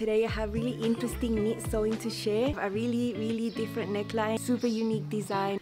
Today I have really interesting knit sewing to share. A really, really different neckline, super unique design.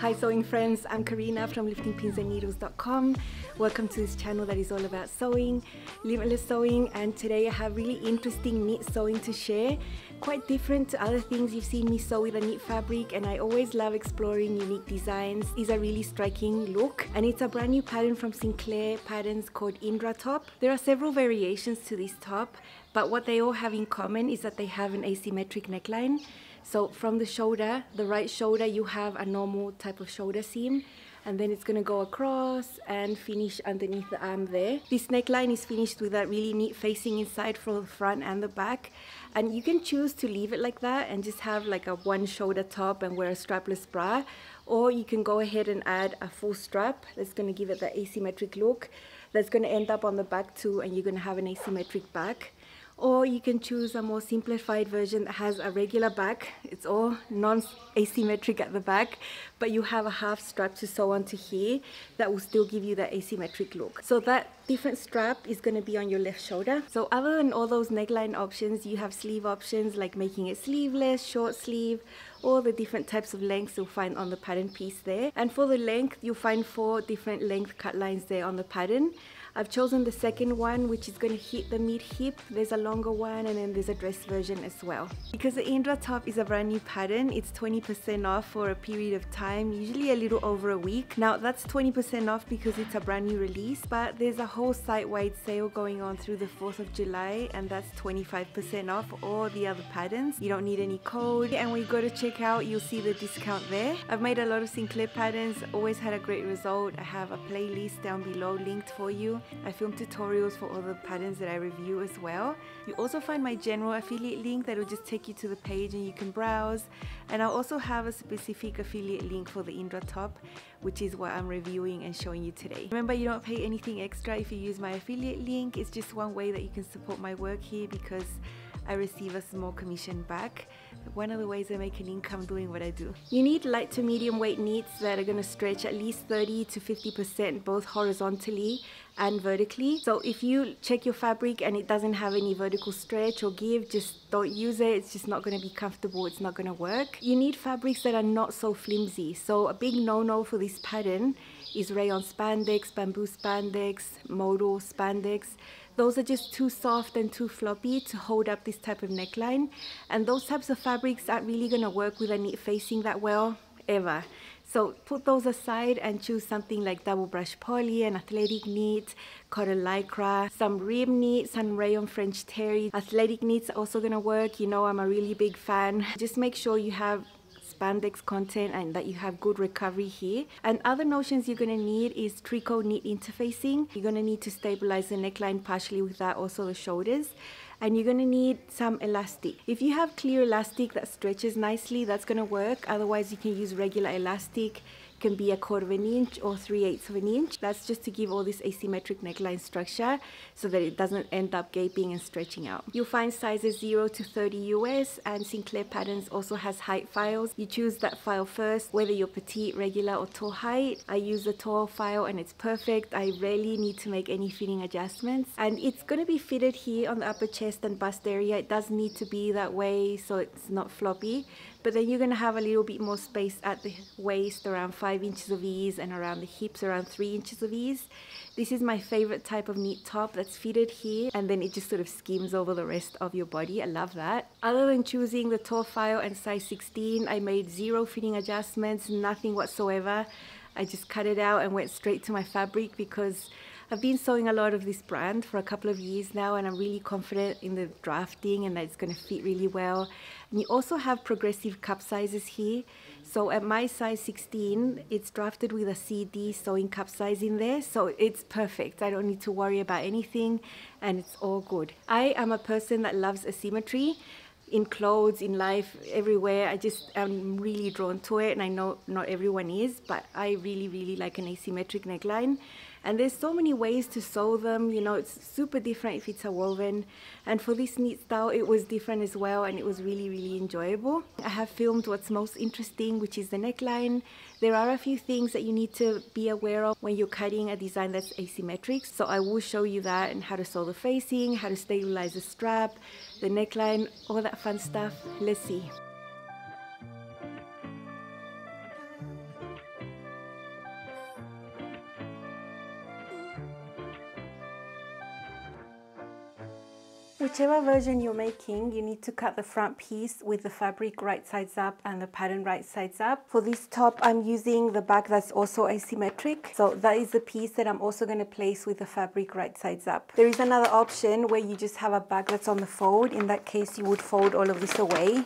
Hi sewing friends, I'm Karina from liftingpinsandneedles.com. Welcome to this channel that is all about sewing, limitless sewing, and today I have really interesting knit sewing to share. Quite different to other things you've seen me sew with a knit fabric and I always love exploring unique designs. It's a really striking look and it's a brand new pattern from Sinclair Patterns called Indra Top. There are several variations to this top but what they all have in common is that they have an asymmetric neckline. So from the shoulder, the right shoulder, you have a normal type of shoulder seam and then it's going to go across and finish underneath the arm there. This neckline is finished with a really neat facing inside for the front and the back and you can choose to leave it like that and just have like a one shoulder top and wear a strapless bra or you can go ahead and add a full strap that's going to give it that asymmetric look that's going to end up on the back too and you're going to have an asymmetric back or you can choose a more simplified version that has a regular back. It's all non-asymmetric at the back but you have a half strap to sew onto here that will still give you that asymmetric look. So that different strap is going to be on your left shoulder. So other than all those neckline options you have sleeve options like making it sleeveless short sleeve all the different types of lengths you'll find on the pattern piece there. And for the length you'll find four different length cut lines there on the pattern I've chosen the second one which is going to hit the mid hip. There's a longer one and then there's a dress version as well. Because the Indra top is a brand new pattern, it's 20% off for a period of time, usually a little over a week. Now that's 20% off because it's a brand new release, but there's a whole site-wide sale going on through the 4th of July and that's 25% off all the other patterns. You don't need any code and when you go to check out, you'll see the discount there. I've made a lot of Sinclair patterns, always had a great result. I have a playlist down below linked for you. I film tutorials for all the patterns that I review as well. You also find my general affiliate link that will just take you to the page and you can browse. And I'll also have a specific affiliate link for the Indra top, which is what I'm reviewing and showing you today. Remember, you don't pay anything extra if you use my affiliate link. It's just one way that you can support my work here because I receive a small commission back. One of the ways I make an income doing what I do. You need light to medium weight knits that are going to stretch at least 30 to 50% both horizontally and vertically. So if you check your fabric and it doesn't have any vertical stretch or give, just don't use it. It's just not going to be comfortable. It's not going to work. You need fabrics that are not so flimsy. So a big no-no for this pattern is rayon spandex, bamboo spandex, modal spandex. Those are just too soft and too floppy to hold up this type of neckline. And those types of fabrics aren't really going to work with a knit facing that well, ever. So put those aside and choose something like double brush poly, an athletic knit, cotton lycra, some rib knit, some rayon French terry. Athletic knits are also gonna work. You know I'm a really big fan. Just make sure you have spandex content and that you have good recovery here. And other notions you're going to need is tricot knit interfacing. You're going to need to stabilize the neckline partially with that, also the shoulders and you're going to need some elastic. If you have clear elastic that stretches nicely, that's going to work. Otherwise, you can use regular elastic can be a quarter of an inch or 3 eighths of an inch. That's just to give all this asymmetric neckline structure so that it doesn't end up gaping and stretching out. You'll find sizes 0 to 30 US and Sinclair Patterns also has height files. You choose that file first, whether you're petite, regular or tall height. I use the tall file and it's perfect. I rarely need to make any fitting adjustments and it's going to be fitted here on the upper chest and bust area. It does need to be that way so it's not floppy but then you're going to have a little bit more space at the waist around 5 inches of ease and around the hips around 3 inches of ease. This is my favorite type of knit top that's fitted here and then it just sort of skims over the rest of your body. I love that. Other than choosing the tall file and size 16, I made zero fitting adjustments, nothing whatsoever. I just cut it out and went straight to my fabric because I've been sewing a lot of this brand for a couple of years now and I'm really confident in the drafting and that it's going to fit really well. And you also have progressive cup sizes here. So at my size 16, it's drafted with a CD sewing cup size in there. So it's perfect. I don't need to worry about anything and it's all good. I am a person that loves asymmetry in clothes, in life, everywhere. I just am really drawn to it and I know not everyone is, but I really, really like an asymmetric neckline And there's so many ways to sew them, you know, it's super different if it's a woven. And for this knit style, it was different as well and it was really, really enjoyable. I have filmed what's most interesting, which is the neckline. There are a few things that you need to be aware of when you're cutting a design that's asymmetric. So I will show you that and how to sew the facing, how to stabilize the strap, the neckline, all that fun stuff. Let's see. Whichever version you're making, you need to cut the front piece with the fabric right sides up and the pattern right sides up. For this top, I'm using the back that's also asymmetric. So that is the piece that I'm also going to place with the fabric right sides up. There is another option where you just have a back that's on the fold. In that case, you would fold all of this away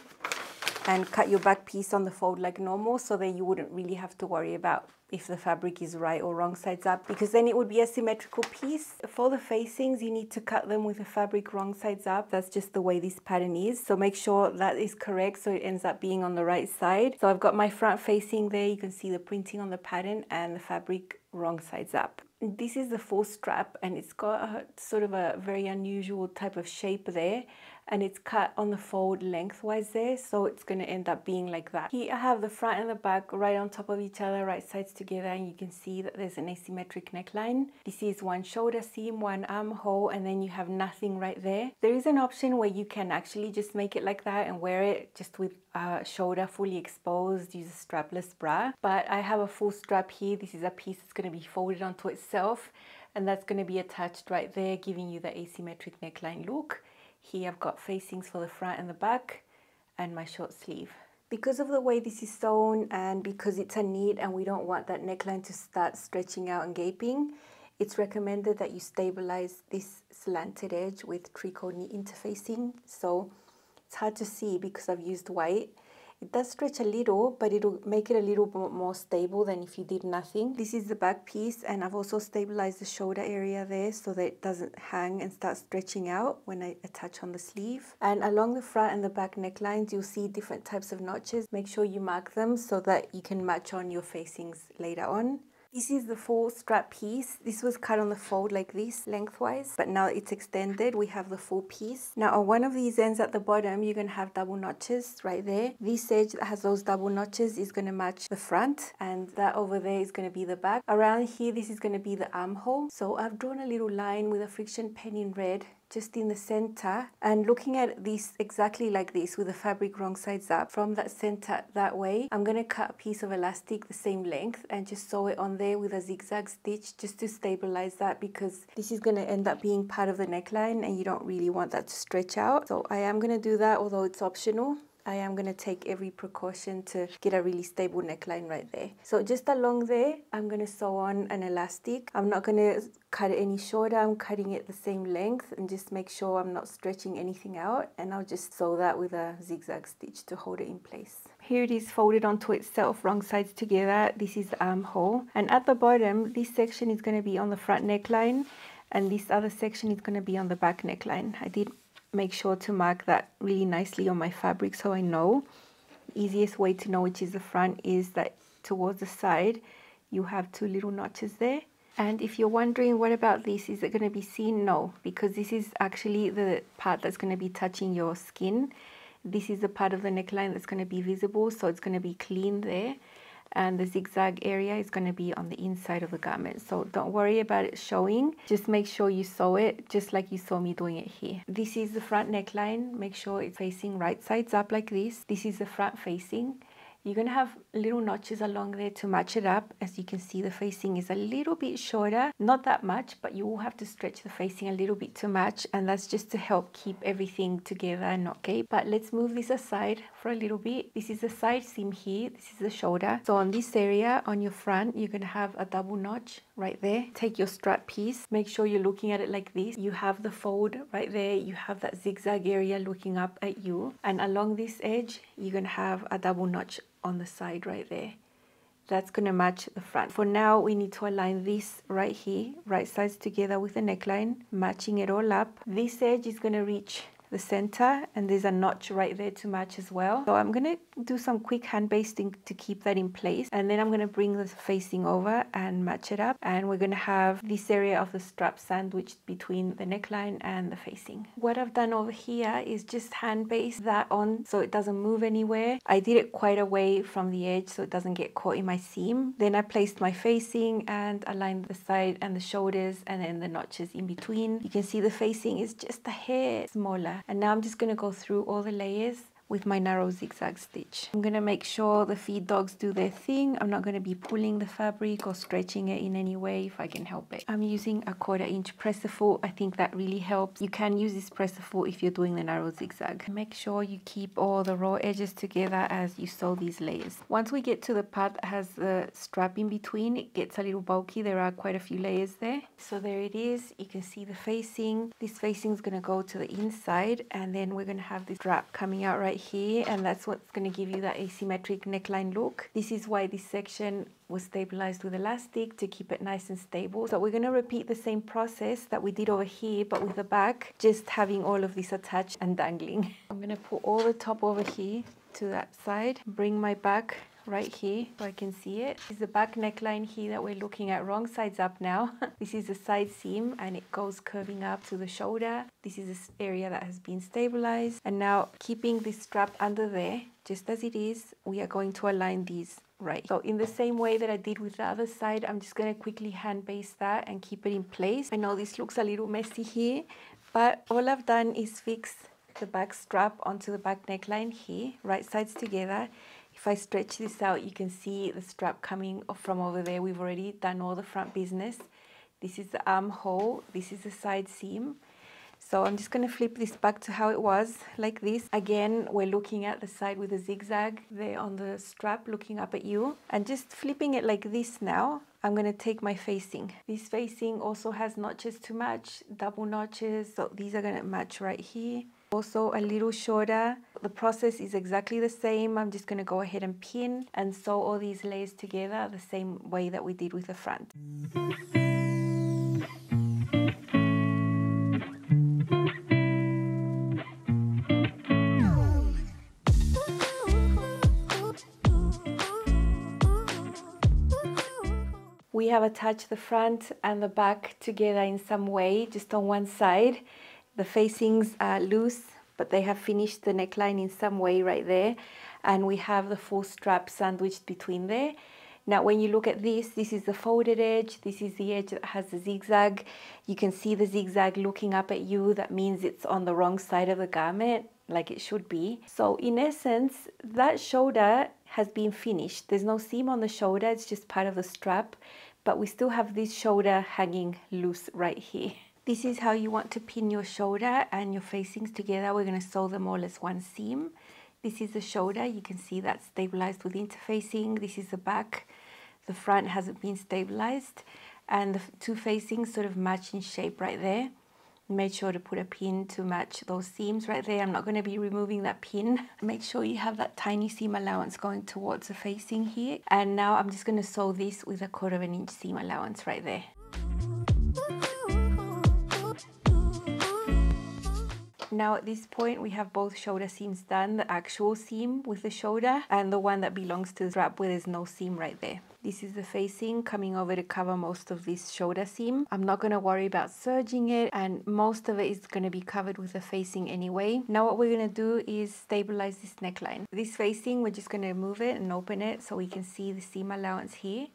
and cut your back piece on the fold like normal so that you wouldn't really have to worry about if the fabric is right or wrong sides up because then it would be a symmetrical piece. For the facings, you need to cut them with the fabric wrong sides up. That's just the way this pattern is. So make sure that is correct so it ends up being on the right side. So I've got my front facing there. You can see the printing on the pattern and the fabric wrong sides up. This is the full strap and it's got a, sort of a very unusual type of shape there and it's cut on the fold lengthwise there so it's going to end up being like that. Here I have the front and the back right on top of each other, right sides together and you can see that there's an asymmetric neckline. This is one shoulder seam, one armhole and then you have nothing right there. There is an option where you can actually just make it like that and wear it just with a shoulder fully exposed, use a strapless bra. But I have a full strap here. This is a piece that's going to be folded onto itself and that's going to be attached right there giving you the asymmetric neckline look. Here I've got facings for the front and the back and my short sleeve. Because of the way this is sewn and because it's a knit and we don't want that neckline to start stretching out and gaping, it's recommended that you stabilize this slanted edge with tricot knit interfacing. So it's hard to see because I've used white it does stretch a little, but it'll make it a little more stable than if you did nothing. This is the back piece and I've also stabilized the shoulder area there so that it doesn't hang and start stretching out when I attach on the sleeve. And along the front and the back necklines, you'll see different types of notches. Make sure you mark them so that you can match on your facings later on. This is the full strap piece. This was cut on the fold like this lengthwise, but now it's extended. We have the full piece. Now on one of these ends at the bottom, you're gonna have double notches right there. This edge that has those double notches is gonna match the front and that over there is gonna be the back. Around here, this is gonna be the armhole. So I've drawn a little line with a friction pen in red just in the center and looking at this exactly like this with the fabric wrong sides up from that center that way I'm going to cut a piece of elastic the same length and just sew it on there with a zigzag stitch just to stabilize that because this is going to end up being part of the neckline and you don't really want that to stretch out. So I am going to do that although it's optional I am going to take every precaution to get a really stable neckline right there. So just along there, I'm going to sew on an elastic. I'm not going to cut it any shorter. I'm cutting it the same length and just make sure I'm not stretching anything out. And I'll just sew that with a zigzag stitch to hold it in place. Here it is folded onto itself, wrong sides together. This is the armhole. And at the bottom, this section is going to be on the front neckline and this other section is going to be on the back neckline. I did make sure to mark that really nicely on my fabric so I know. The easiest way to know which is the front is that towards the side you have two little notches there. And if you're wondering what about this, is it going to be seen? No, because this is actually the part that's going to be touching your skin. This is the part of the neckline that's going to be visible, so it's going to be clean there and the zigzag area is going to be on the inside of the garment. So don't worry about it showing. Just make sure you sew it just like you saw me doing it here. This is the front neckline. Make sure it's facing right sides up like this. This is the front facing you're going to have little notches along there to match it up. As you can see, the facing is a little bit shorter, not that much, but you will have to stretch the facing a little bit to match. And that's just to help keep everything together and not gape. But let's move this aside for a little bit. This is the side seam here. This is the shoulder. So on this area, on your front, you're going to have a double notch right there. Take your strap piece. Make sure you're looking at it like this. You have the fold right there. You have that zigzag area looking up at you. And along this edge, you're going to have a double notch on the side right there. That's going to match the front. For now, we need to align this right here, right sides together with the neckline, matching it all up. This edge is going to reach the center and there's a notch right there to match as well. So I'm going to do some quick hand basting to keep that in place and then I'm going to bring the facing over and match it up and we're going to have this area of the strap sandwiched between the neckline and the facing. What I've done over here is just hand baste that on so it doesn't move anywhere. I did it quite away from the edge so it doesn't get caught in my seam. Then I placed my facing and aligned the side and the shoulders and then the notches in between. You can see the facing is just a hair smaller. And now I'm just going to go through all the layers with my narrow zigzag stitch. I'm going to make sure the feed dogs do their thing. I'm not going to be pulling the fabric or stretching it in any way if I can help it. I'm using a quarter inch presser foot. I think that really helps. You can use this presser foot if you're doing the narrow zigzag. Make sure you keep all the raw edges together as you sew these layers. Once we get to the part that has the strap in between, it gets a little bulky. There are quite a few layers there. So there it is. You can see the facing. This facing is going to go to the inside and then we're going to have this strap coming out right here and that's what's going to give you that asymmetric neckline look. This is why this section was stabilized with elastic to keep it nice and stable. So we're going to repeat the same process that we did over here but with the back just having all of this attached and dangling. I'm going to put all the top over here to that side, bring my back right here so I can see it. This is the back neckline here that we're looking at wrong sides up now. this is the side seam and it goes curving up to the shoulder. This is this area that has been stabilized and now keeping this strap under there just as it is we are going to align these right. So in the same way that I did with the other side I'm just going to quickly hand baste that and keep it in place. I know this looks a little messy here but all I've done is fix the back strap onto the back neckline here, right sides together if I stretch this out, you can see the strap coming from over there. We've already done all the front business. This is the armhole. This is the side seam. So I'm just going to flip this back to how it was, like this. Again, we're looking at the side with a zigzag there on the strap, looking up at you. And just flipping it like this now, I'm going to take my facing. This facing also has notches to match, double notches. So these are going to match right here also a little shorter. The process is exactly the same. I'm just going to go ahead and pin and sew all these layers together the same way that we did with the front. We have attached the front and the back together in some way, just on one side. The facings are loose, but they have finished the neckline in some way right there. And we have the full strap sandwiched between there. Now, when you look at this, this is the folded edge. This is the edge that has the zigzag. You can see the zigzag looking up at you. That means it's on the wrong side of the garment, like it should be. So in essence, that shoulder has been finished. There's no seam on the shoulder. It's just part of the strap. But we still have this shoulder hanging loose right here. This is how you want to pin your shoulder and your facings together. We're going to sew them all as one seam. This is the shoulder. You can see that's stabilized with interfacing. This is the back. The front hasn't been stabilized. And the two facings sort of match in shape right there. Make sure to put a pin to match those seams right there. I'm not going to be removing that pin. Make sure you have that tiny seam allowance going towards the facing here. And now I'm just going to sew this with a quarter of an inch seam allowance right there. Now at this point we have both shoulder seams done, the actual seam with the shoulder and the one that belongs to the strap where there's no seam right there. This is the facing coming over to cover most of this shoulder seam. I'm not going to worry about serging it and most of it is going to be covered with the facing anyway. Now what we're going to do is stabilize this neckline. This facing, we're just going to move it and open it so we can see the seam allowance here.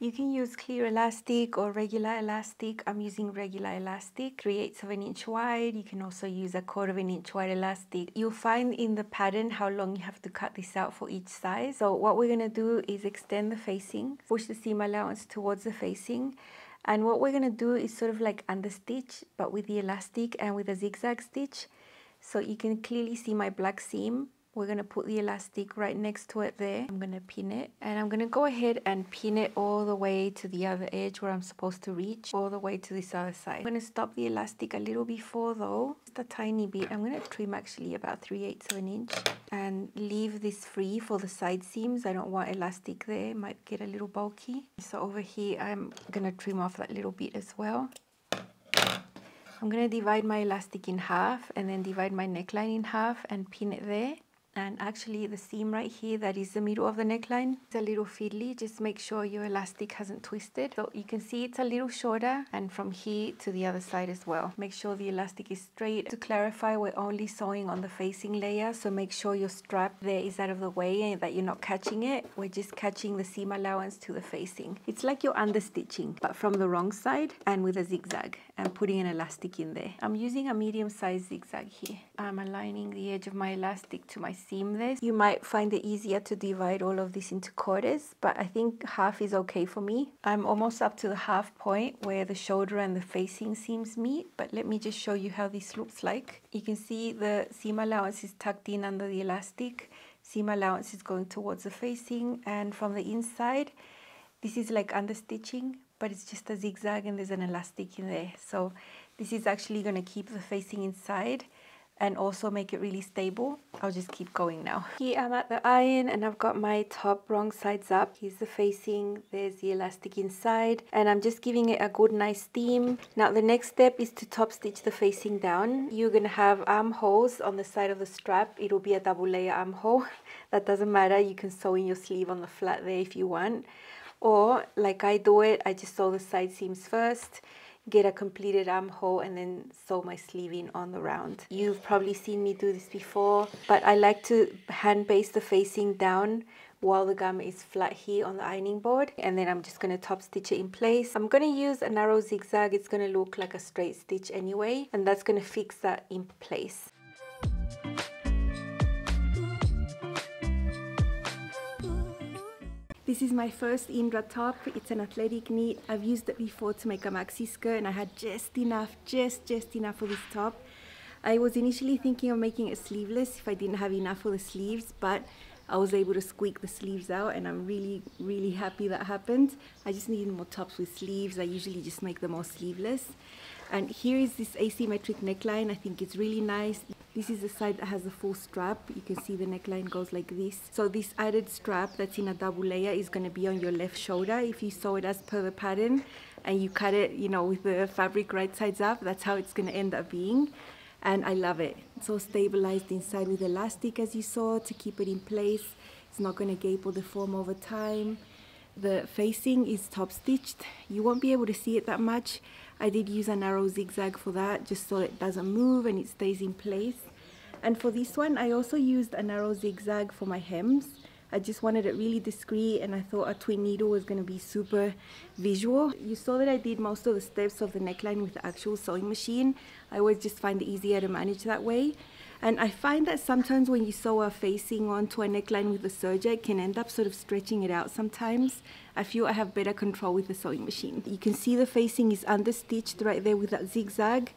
You can use clear elastic or regular elastic. I'm using regular elastic, 3 eighths of an inch wide. You can also use a quarter of an inch wide elastic. You'll find in the pattern how long you have to cut this out for each size. So what we're gonna do is extend the facing, push the seam allowance towards the facing. And what we're gonna do is sort of like understitch, but with the elastic and with a zigzag stitch. So you can clearly see my black seam we're to put the elastic right next to it there. I'm to pin it and I'm to go ahead and pin it all the way to the other edge where I'm supposed to reach all the way to this other side. I'm to stop the elastic a little before though, just a tiny bit. I'm to trim actually about 3 eighths of an inch and leave this free for the side seams. I don't want elastic there, it might get a little bulky. So over here I'm to trim off that little bit as well. I'm going to divide my elastic in half and then divide my neckline in half and pin it there and actually the seam right here that is the middle of the neckline is a little fiddly. Just make sure your elastic hasn't twisted. So you can see it's a little shorter. And from here to the other side as well. Make sure the elastic is straight. To clarify we're only sewing on the facing layer. So make sure your strap there is out of the way and that you're not catching it. We're just catching the seam allowance to the facing. It's like you're understitching but from the wrong side and with a zigzag and putting an elastic in there. I'm using a medium size zigzag here. I'm aligning the edge of my elastic to my seamless. You might find it easier to divide all of this into quarters, but I think half is okay for me. I'm almost up to the half point where the shoulder and the facing seams meet, but let me just show you how this looks like. You can see the seam allowance is tucked in under the elastic. Seam allowance is going towards the facing and from the inside, this is like understitching, but it's just a zigzag and there's an elastic in there. So this is actually going to keep the facing inside and also make it really stable. I'll just keep going now. Here I'm at the iron and I've got my top wrong sides up. Here's the facing, there's the elastic inside and I'm just giving it a good nice steam. Now the next step is to top stitch the facing down. You're gonna have armholes on the side of the strap. It'll be a double layer armhole. that doesn't matter, you can sew in your sleeve on the flat there if you want. Or like I do it, I just sew the side seams first get a completed armhole and then sew my sleeve in on the round. You've probably seen me do this before, but I like to hand baste the facing down while the garment is flat here on the ironing board and then I'm just going to top stitch it in place. I'm going to use a narrow zigzag, it's going to look like a straight stitch anyway and that's going to fix that in place. This is my first Indra top. It's an athletic knit. I've used it before to make a maxi skirt and I had just enough, just, just enough for this top. I was initially thinking of making it sleeveless if I didn't have enough for the sleeves, but I was able to squeak the sleeves out and I'm really, really happy that happened. I just needed more tops with sleeves. I usually just make them all sleeveless. And here is this asymmetric neckline. I think it's really nice. This is the side that has a full strap. You can see the neckline goes like this. So this added strap that's in a double layer is going to be on your left shoulder. If you sew it as per the pattern and you cut it, you know, with the fabric right sides up, that's how it's going to end up being. And I love it. It's all stabilized inside with elastic as you saw to keep it in place. It's not going to gape or deform over time. The facing is top stitched. You won't be able to see it that much I did use a narrow zigzag for that just so it doesn't move and it stays in place. And for this one, I also used a narrow zigzag for my hems. I just wanted it really discreet and I thought a twin needle was going to be super visual. You saw that I did most of the steps of the neckline with the actual sewing machine. I always just find it easier to manage that way. And I find that sometimes when you sew a facing onto a neckline with the serger, it can end up sort of stretching it out sometimes. I feel I have better control with the sewing machine. You can see the facing is understitched right there with that zigzag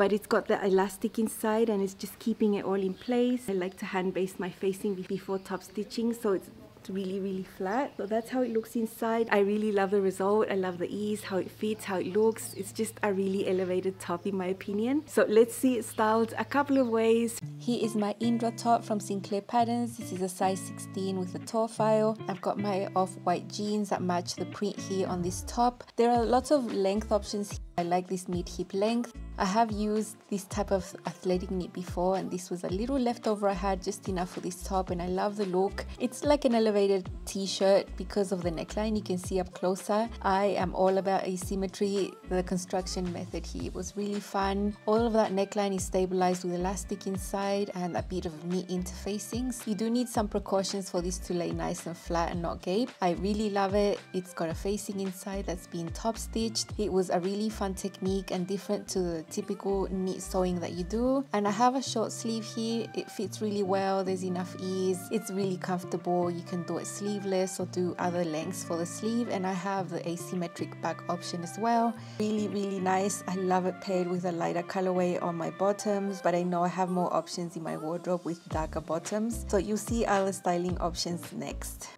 but it's got the elastic inside and it's just keeping it all in place. I like to hand baste my facing before top stitching so it's really really flat. So that's how it looks inside. I really love the result. I love the ease how it fits how it looks. It's just a really elevated top in my opinion. So let's see it styled a couple of ways. Here is my indra top from sinclair patterns. This is a size 16 with a tall file. I've got my off-white jeans that match the print here on this top. There are lots of length options I like this mid hip length. I have used this type of athletic knit before and this was a little leftover I had just enough for this top and I love the look. It's like an elevated t-shirt because of the neckline you can see up closer. I am all about asymmetry. The construction method here was really fun. All of that neckline is stabilized with elastic inside and a bit of knit interfacings. You do need some precautions for this to lay nice and flat and not gape. I really love it. It's got a facing inside that's been top stitched. It was a really fun fun technique and different to the typical knit sewing that you do. And I have a short sleeve here. It fits really well. There's enough ease. It's really comfortable. You can do it sleeveless or do other lengths for the sleeve. And I have the asymmetric back option as well. Really, really nice. I love it paired with a lighter colorway on my bottoms, but I know I have more options in my wardrobe with darker bottoms. So you'll see other styling options next.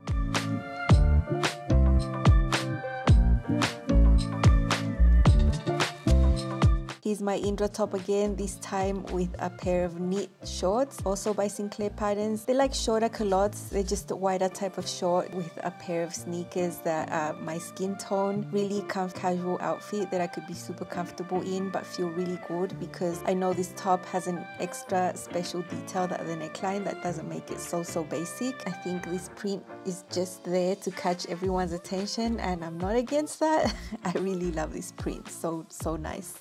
Is my Indra top again, this time with a pair of knit shorts, also by Sinclair Patterns. They're like shorter culottes, they're just a wider type of short with a pair of sneakers that are my skin tone. Really comf casual outfit that I could be super comfortable in but feel really good because I know this top has an extra special detail that the neckline that doesn't make it so so basic. I think this print is just there to catch everyone's attention and I'm not against that. I really love this print, so so nice.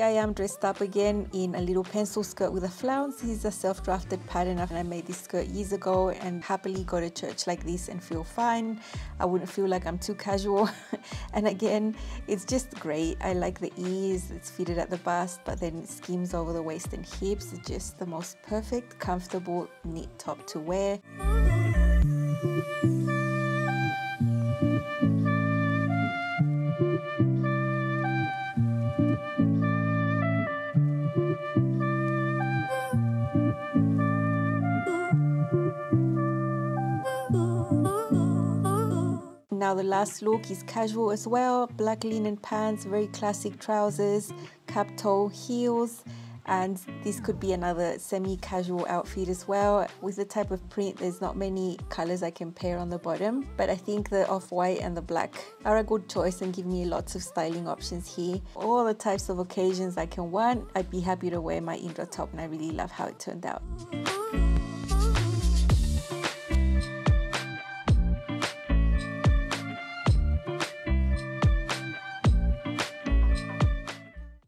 Here I am dressed up again in a little pencil skirt with a flounce. This is a self-drafted pattern and I made this skirt years ago and happily go to church like this and feel fine. I wouldn't feel like I'm too casual. and again, it's just great. I like the ease, it's fitted at the bust, but then it skims over the waist and hips. It's just the most perfect, comfortable knit top to wear. Now the last look is casual as well. Black linen pants, very classic trousers, cap toe heels. And this could be another semi-casual outfit as well. With the type of print, there's not many colors I can pair on the bottom. But I think the off-white and the black are a good choice and give me lots of styling options here. All the types of occasions I can want, I'd be happy to wear my Indra top and I really love how it turned out.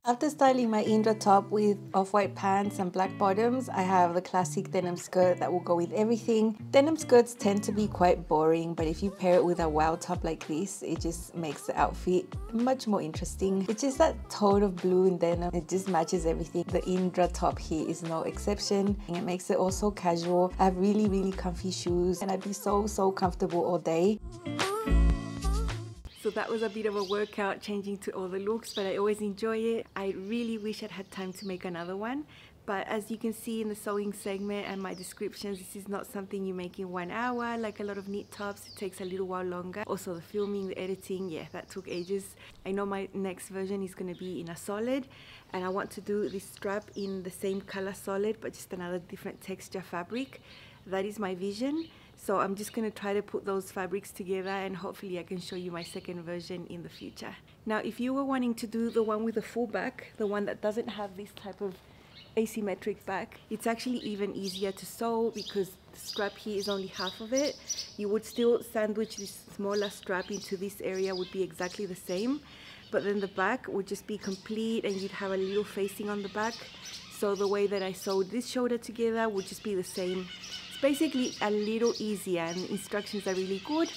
After styling my Indra top with off-white pants and black bottoms, I have the classic denim skirt that will go with everything. Denim skirts tend to be quite boring, but if you pair it with a wow top like this, it just makes the outfit much more interesting. It's just that tone of blue and denim, it just matches everything. The Indra top here is no exception. And it makes it also casual. I have really, really comfy shoes and I'd be so, so comfortable all day. So that was a bit of a workout changing to all the looks, but I always enjoy it. I really wish I'd had time to make another one. But as you can see in the sewing segment and my descriptions, this is not something you make in one hour. Like a lot of knit tops, it takes a little while longer. Also the filming, the editing, yeah, that took ages. I know my next version is gonna be in a solid and I want to do this strap in the same color solid, but just another different texture fabric. That is my vision. So I'm just going to try to put those fabrics together and hopefully I can show you my second version in the future. Now if you were wanting to do the one with the full back, the one that doesn't have this type of asymmetric back, it's actually even easier to sew because the strap here is only half of it. You would still sandwich this smaller strap into this area would be exactly the same but then the back would just be complete and you'd have a little facing on the back. So the way that I sewed this shoulder together would just be the same basically a little easier and the instructions are really good.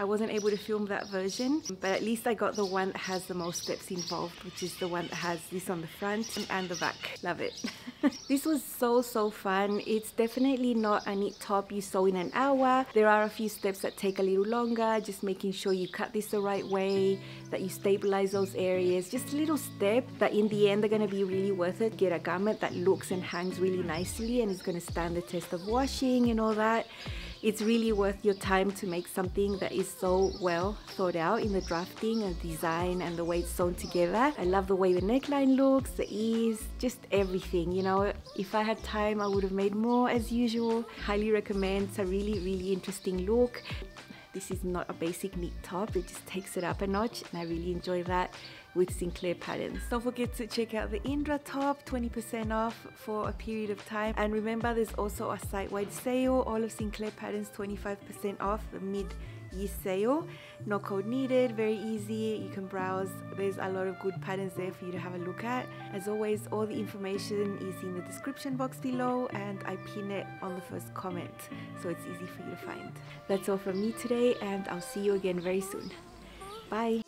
I wasn't able to film that version, but at least I got the one that has the most steps involved, which is the one that has this on the front and the back. Love it. this was so, so fun. It's definitely not a knit top you sew in an hour. There are a few steps that take a little longer, just making sure you cut this the right way, that you stabilize those areas. Just a little step that in the end are gonna be really worth it. Get a garment that looks and hangs really nicely and is gonna stand the test of washing and all that it's really worth your time to make something that is so well thought out in the drafting and design and the way it's sewn together. I love the way the neckline looks, the ease, just everything. You know, if I had time, I would have made more as usual. Highly recommend. It's a really, really interesting look. This is not a basic knit top, it just takes it up a notch and I really enjoy that with Sinclair patterns. Don't forget to check out the Indra top, 20% off for a period of time. And remember there's also a site-wide sale, all of Sinclair patterns 25% off the mid year sale. No code needed, very easy. You can browse. There's a lot of good patterns there for you to have a look at. As always, all the information is in the description box below and I pin it on the first comment so it's easy for you to find. That's all from me today and I'll see you again very soon. Bye.